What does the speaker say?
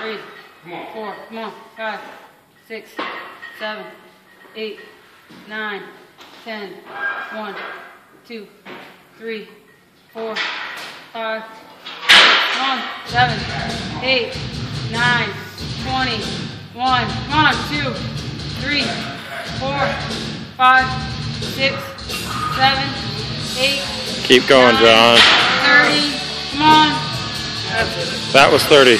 three, four, come on, five, six, seven, eight, nine, ten, one, two, three, four, five, six, come on, seven, eight, nine, twenty, one, come on, two, three, four, five, six, seven, eight, Keep going, nine, John. thirty, come on. That's. That was 30.